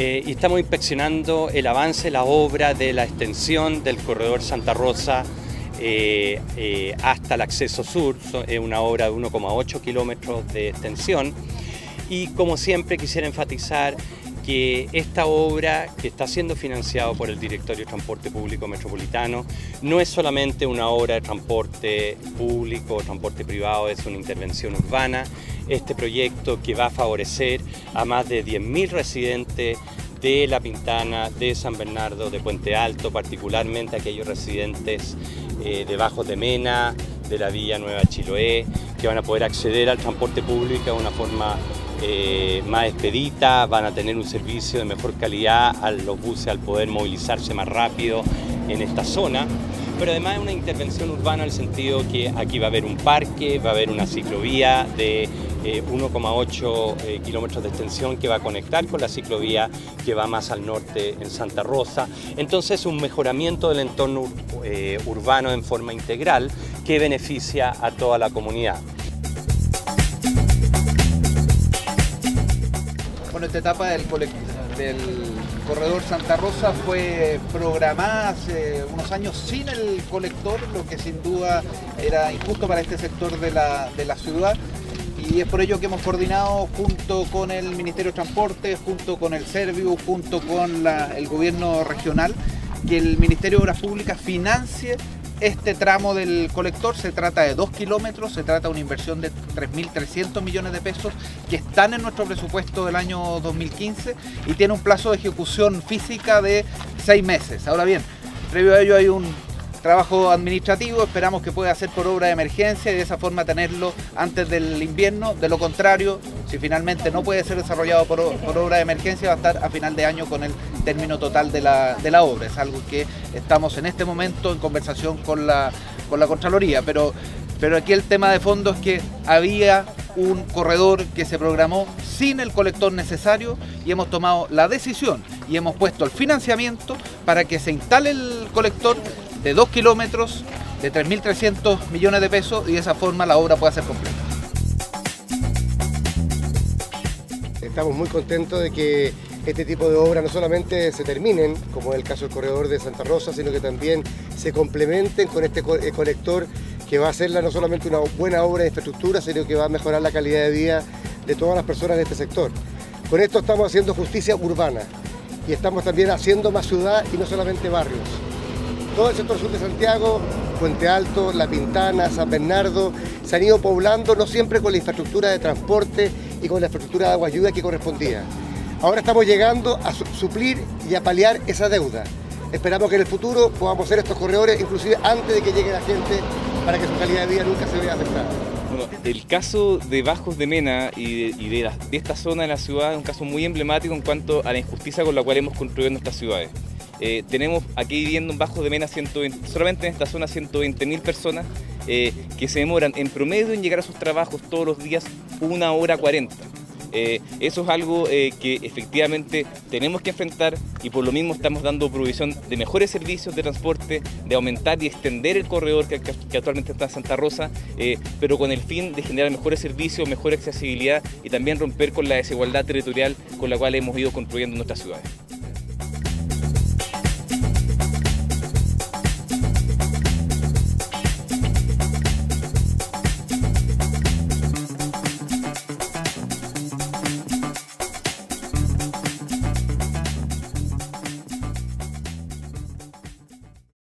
eh, y estamos inspeccionando el avance, la obra de la extensión del corredor Santa Rosa eh, eh, hasta el acceso sur, es una obra de 1,8 kilómetros de extensión. Y como siempre quisiera enfatizar que esta obra que está siendo financiada por el Directorio de Transporte Público Metropolitano no es solamente una obra de transporte público o transporte privado, es una intervención urbana. Este proyecto que va a favorecer a más de 10.000 residentes de La Pintana, de San Bernardo, de Puente Alto, particularmente aquellos residentes eh, de Bajo de Mena, de la Villa Nueva Chiloé, que van a poder acceder al transporte público de una forma eh, más expedita, van a tener un servicio de mejor calidad a los buses al poder movilizarse más rápido en esta zona. Pero además es una intervención urbana en el sentido que aquí va a haber un parque, va a haber una ciclovía de 1,8 eh, eh, kilómetros de extensión que va a conectar con la ciclovía que va más al norte en Santa Rosa. Entonces un mejoramiento del entorno urbano en forma integral que beneficia a toda la comunidad. Bueno, esta etapa del, del corredor Santa Rosa fue programada hace unos años sin el colector, lo que sin duda era injusto para este sector de la, de la ciudad. Y es por ello que hemos coordinado junto con el Ministerio de Transporte, junto con el Servio, junto con el gobierno regional, que el Ministerio de Obras Públicas financie este tramo del colector se trata de dos kilómetros, se trata de una inversión de 3.300 millones de pesos que están en nuestro presupuesto del año 2015 y tiene un plazo de ejecución física de seis meses. Ahora bien, previo a ello hay un trabajo administrativo, esperamos que pueda ser por obra de emergencia y de esa forma tenerlo antes del invierno. De lo contrario, si finalmente no puede ser desarrollado por, obra de emergencia, va a estar a final de año con el término total de la, obra. Es algo que estamos en este momento en conversación con la, con la Contraloría, pero, pero aquí el tema de fondo es que había un corredor que se programó sin el colector necesario y hemos tomado la decisión y hemos puesto el financiamiento para que se instale el colector de 2 kilómetros de 3.300 millones de pesos y de esa forma la obra pueda ser completa. Estamos muy contentos de que este tipo de obras no solamente se terminen, como es el caso del corredor de Santa Rosa, sino que también se complementen con este eh, colector que va a hacerla no solamente una buena obra de infraestructura, sino que va a mejorar la calidad de vida de todas las personas de este sector. Con esto estamos haciendo justicia urbana y estamos también haciendo más ciudad y no solamente barrios todo el sector sur de Santiago, Puente Alto, La Pintana, San Bernardo, se han ido poblando no siempre con la infraestructura de transporte y con la infraestructura de agua lluvia que correspondía. Ahora estamos llegando a suplir y a paliar esa deuda. Esperamos que en el futuro podamos hacer estos corredores, inclusive antes de que llegue la gente, para que su calidad de vida nunca se vea afectada. El caso de Bajos de Mena y, de, de esta zona de la ciudad es un caso muy emblemático en cuanto a la injusticia con la cual hemos construido nuestras ciudades. Eh, tenemos aquí viviendo en Bajo de Mena solamente en esta zona 120.000 personas eh, que se demoran en promedio en llegar a sus trabajos todos los días una hora 40. Eh, eso es algo que efectivamente tenemos que enfrentar y por lo mismo estamos dando provisión de mejores servicios de transporte, de aumentar y extender el corredor que actualmente está en Santa Rosa, pero con el fin de generar mejores servicios, mejor accesibilidad y también romper con la desigualdad territorial con la cual hemos ido construyendo nuestras ciudades.